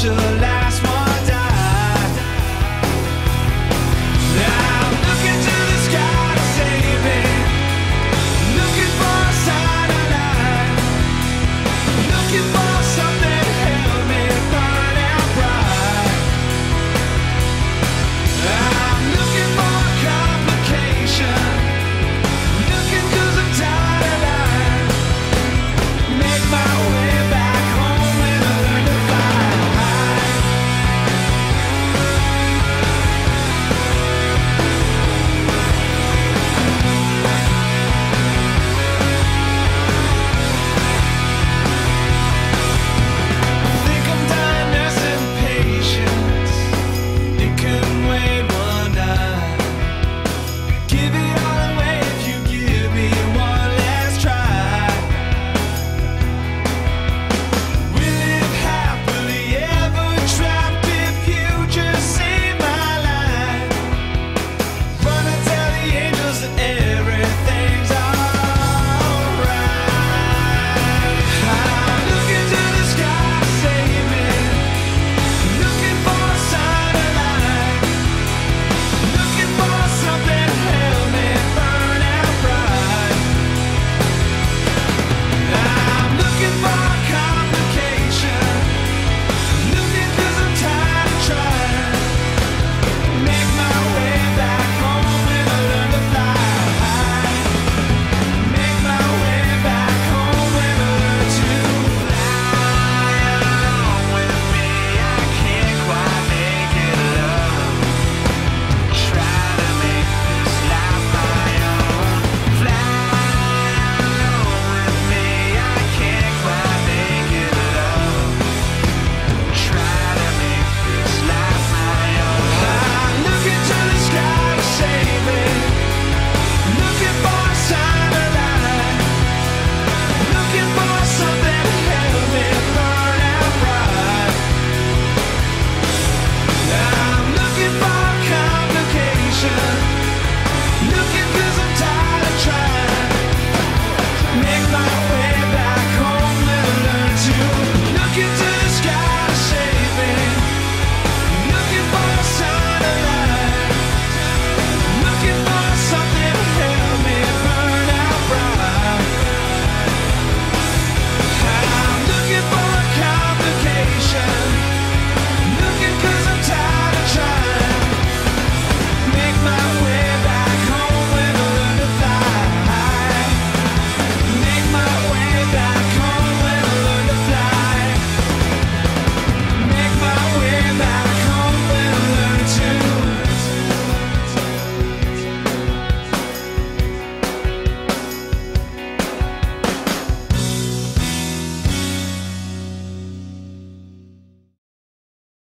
should